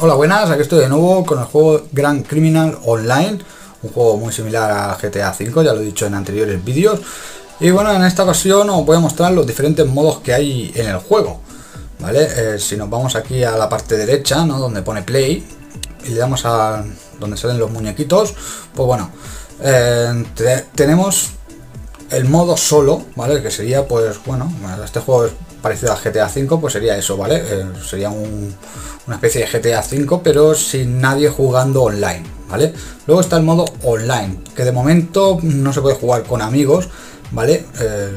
Hola, buenas, aquí estoy de nuevo con el juego Grand Criminal Online, un juego muy similar a GTA V, ya lo he dicho en anteriores vídeos. Y bueno, en esta ocasión os voy a mostrar los diferentes modos que hay en el juego. ¿Vale? Eh, si nos vamos aquí a la parte derecha, ¿no? Donde pone Play, y le damos a donde salen los muñequitos, pues bueno, eh, tenemos el modo solo, ¿vale? Que sería, pues, bueno, este juego es parecido a GTA V, pues sería eso, ¿vale? Eh, sería una especie de GTA V, pero sin nadie jugando online, ¿vale? Luego está el modo online, que de momento no se puede jugar con amigos, ¿vale? Eh,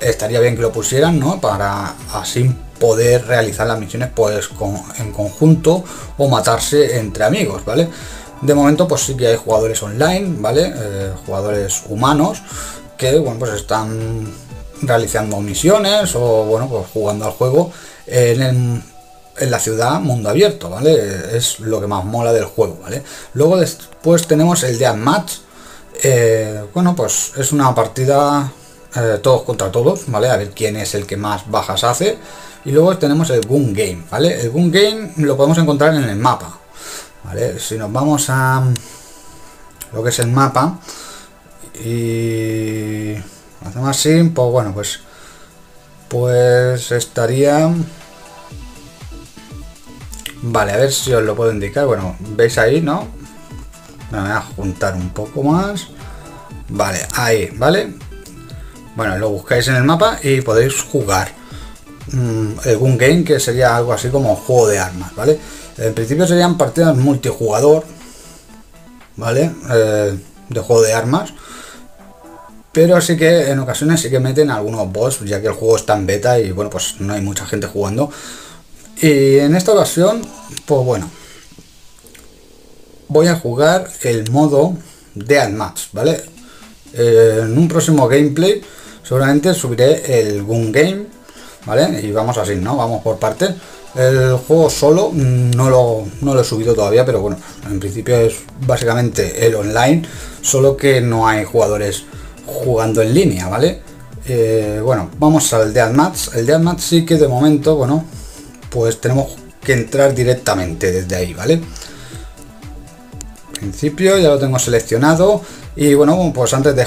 estaría bien que lo pusieran, ¿no? Para así poder realizar las misiones pues en conjunto o matarse entre amigos, ¿vale? De momento pues sí que hay jugadores online, ¿vale? Eh, jugadores humanos que, bueno, pues están realizando misiones o, bueno, pues jugando al juego en, la ciudad mundo abierto, ¿vale? Es lo que más mola del juego, ¿vale? Luego después tenemos el Death Match, eh, bueno, pues es una partida eh, todos contra todos, ¿vale? A ver quién es el que más bajas hace. Y luego tenemos el Gun Game, ¿vale? El Gun Game lo podemos encontrar en el mapa, ¿vale? Si nos vamos a lo que es el mapa y hacemos así, pues bueno, pues pues estaría vale, a ver si os lo puedo indicar. Bueno, veis ahí, ¿no? Me voy a juntar un poco más. Vale, ahí, ¿vale? Bueno, lo buscáis en el mapa y podéis jugar mm, algún game que sería algo así como juego de armas, ¿vale? En principio serían partidas multijugador, ¿vale? Eh, de juego de armas. Pero sí que en ocasiones sí que meten algunos boss, ya que el juego está en beta y bueno, pues no hay mucha gente jugando. Y en esta ocasión, pues bueno, voy a jugar el modo de Match, ¿vale? Eh, en un próximo gameplay seguramente subiré el Gun Game, ¿vale? Y vamos así, ¿no? Vamos por partes. El juego solo no lo, no lo he subido todavía, pero bueno, en principio es básicamente el online, solo que no hay jugadores jugando en línea, ¿vale? Eh, bueno, vamos al Deathmatch. El Deathmatch sí que de momento, bueno, pues tenemos que entrar directamente desde ahí, ¿vale? Principio ya lo tengo seleccionado y bueno, pues antes de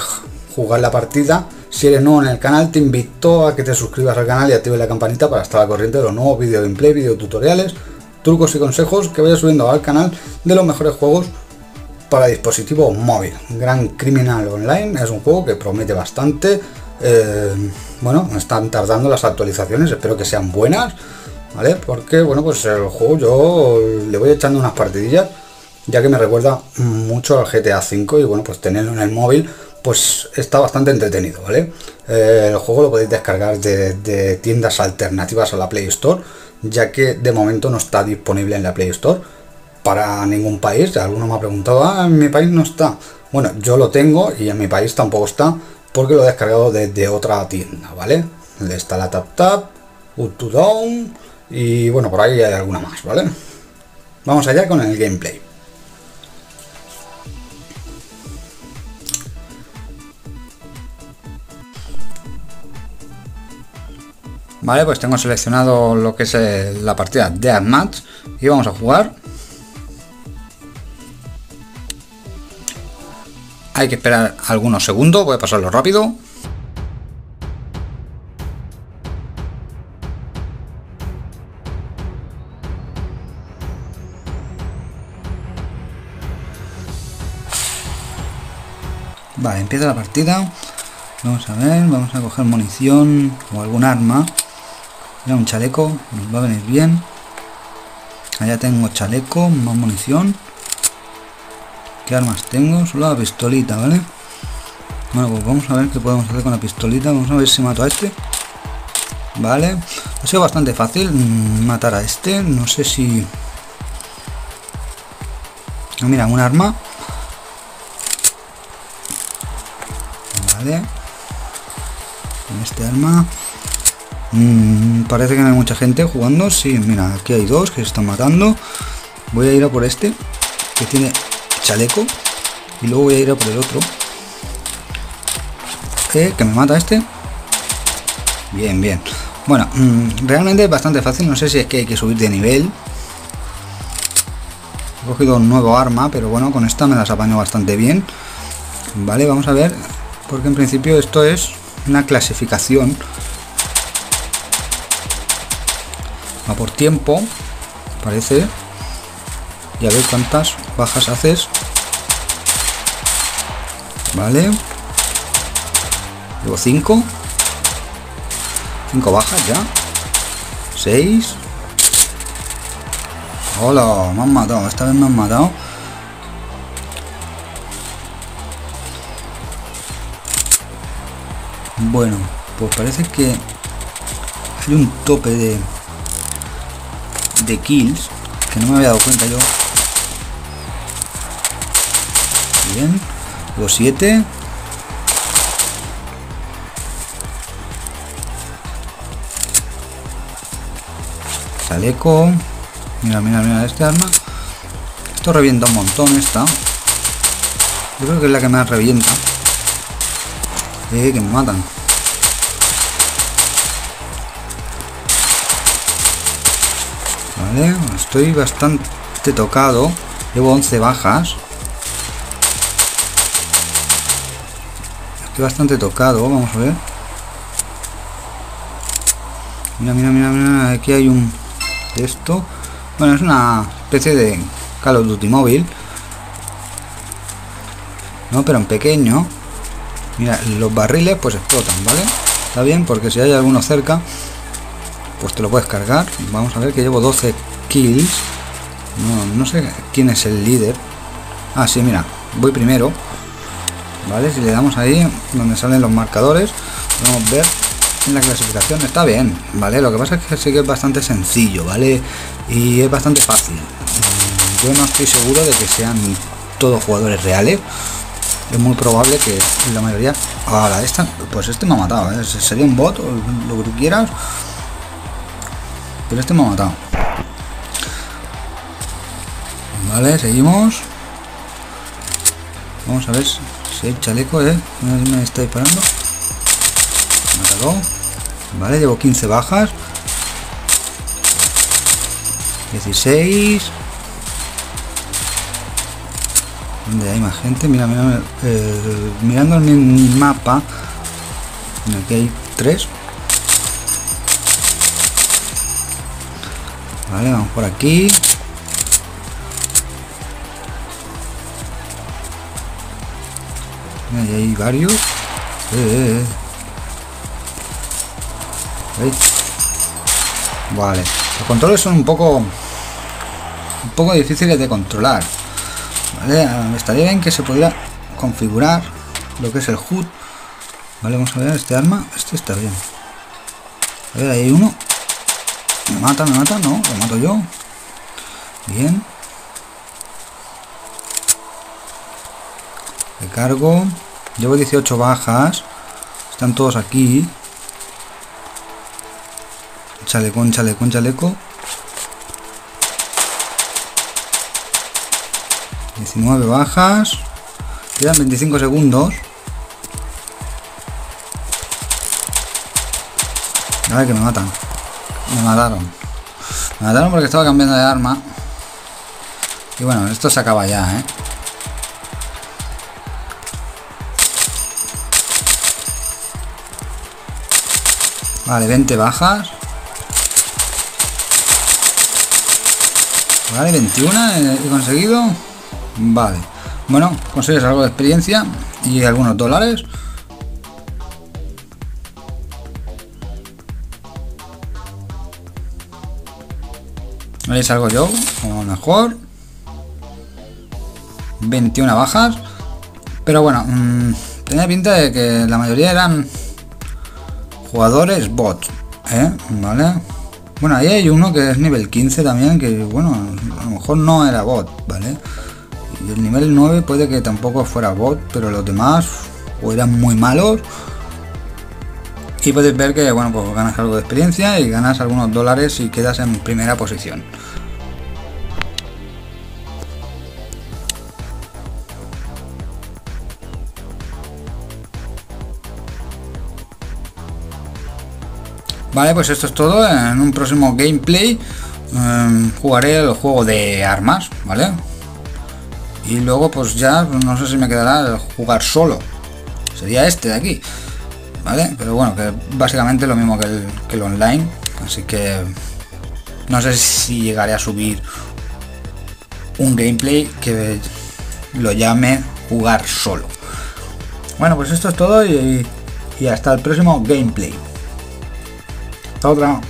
jugar la partida, si eres nuevo en el canal, te invito a que te suscribas al canal y actives la campanita para estar al corriente de los nuevos vídeos gameplay, video tutoriales, trucos y consejos que voy subiendo al canal de los mejores juegos para dispositivo móvil. Gran Criminal Online es un juego que promete bastante. Eh, bueno, están tardando las actualizaciones, espero que sean buenas, ¿vale? Porque, bueno, pues el juego yo le voy echando unas partidillas, ya que me recuerda mucho al GTA V y, bueno, pues tenerlo en el móvil, pues está bastante entretenido, ¿vale? Eh, el juego lo podéis descargar de tiendas alternativas a la Play Store, ya que de momento no está disponible en la Play Store para ningún país. Alguno me ha preguntado, ah, en mi país no está. Bueno, yo lo tengo y en mi país tampoco está porque lo he descargado desde otra tienda, ¿vale? Está la Tap Tap, Up to Down y bueno, por ahí hay alguna más, ¿vale? Vamos allá con el gameplay. Vale, pues tengo seleccionado lo que es la partida de Match y vamos a jugar. Hay que esperar algunos segundos, voy a pasarlo rápido. Vale, empieza la partida. Vamos a ver, vamos a coger munición o algún arma. Mira, un chaleco, nos va a venir bien. Allá tengo chaleco, más munición. ¿Qué armas tengo? Solo la pistolita, ¿vale? Bueno, pues vamos a ver qué podemos hacer con la pistolita. Vamos a ver si mato a este. Vale. Ha sido bastante fácil matar a este. No sé si... Ah, mira, un arma. Vale. Este arma. Mm, parece que no hay mucha gente jugando. Sí, mira, aquí hay dos que se están matando. Voy a ir a por este. Que tiene chaleco y luego voy a ir a por el otro que me mata este bien bien bueno mm, realmente es bastante fácil no sé si es que hay que subir de nivel He cogido un nuevo arma, pero bueno, con esta me las apaño bastante bien. Vale, vamos a ver, porque en principio esto es una clasificación. Va por tiempo, parece. Y a ver cuántas bajas haces. Vale. Llevo 5. 5 bajas ya. 6. Hola, me han matado. Esta vez me han matado. Bueno, pues parece que hay un tope de de kills que no me había dado cuenta yo. Bien, los 7. Chaleco. Mira, mira, mira este arma. Esto revienta un montón esta. Yo creo que es la que más revienta. Eh, que me matan. Vale, estoy bastante tocado. Llevo 11 bajas. Estoy bastante tocado, vamos a ver. Mira, mira, mira, mira, aquí hay un esto. Bueno, es una especie de Call of Duty móvil. No, pero en pequeño. Mira, los barriles pues explotan, ¿vale? Está bien, porque si hay alguno cerca, pues te lo puedes cargar. Vamos a ver que llevo 12 kills. No, no sé quién es el líder. Ah, sí, mira, voy primero. Vale, si le damos ahí donde salen los marcadores, podemos ver en la clasificación está bien, ¿vale? Lo que pasa es que sí que es bastante sencillo, ¿vale? Y es bastante fácil. Mm, yo no estoy seguro de que sean todos jugadores reales. Es muy probable que la mayoría... Ahora, esta, pues este me ha matado, ¿eh? Sería un bot lo que tú quieras. Pero este me ha matado. Vale, seguimos. Vamos a ver el chaleco, ¿eh? Me está disparando. Mátalo. Vale, llevo 15 bajas. 16. Donde hay más gente? Mira, mira, eh, mirando mi, mi mapa. Aquí hay 3. Vale, vamos por aquí. Ahí hay varios. Eh, eh, eh. Vale. Los controles son un poco... Un poco difíciles de controlar. Vale, estaría bien que se pudiera configurar lo que es el HUD. Vale, vamos a ver este arma. Este está bien. A ver, ahí hay uno. Me mata, me mata, no, lo mato yo. Bien. Recargo. Llevo 18 bajas. Están todos aquí. Chaleco, chaleco, chaleco. 19 bajas. Quedan 25 segundos. A ver que me matan. Me mataron. Me mataron porque estaba cambiando de arma. Y bueno, esto se acaba ya, ¿eh? Vale, 20 bajas. Vale, 21 he conseguido. Vale. Bueno, consigues algo de experiencia y algunos dólares. Ahí salgo yo, como mejor. 21 bajas. Pero bueno, mmm, tenía pinta de que la mayoría eran jugadores bot. ¿eh? ¿Vale? Bueno, ahí hay uno que es nivel 15 también, que bueno, a lo mejor no era bot, ¿vale? Y el nivel 9 puede que tampoco fuera bot, pero los demás o eran muy malos. Y puedes ver que, bueno, pues ganas algo de experiencia y ganas algunos dólares y quedas en primera posición. Vale, pues esto es todo. En un próximo gameplay em, jugaré el juego de armas, ¿vale? y luego pues ya no sé si me quedará jugar solo. Sería este de aquí vale pero bueno que básicamente lo mismo que el, el online. Así que no sé si llegaré a subir un gameplay que lo llame jugar solo. Bueno pues esto es todo y hasta el próximo gameplay hasta otra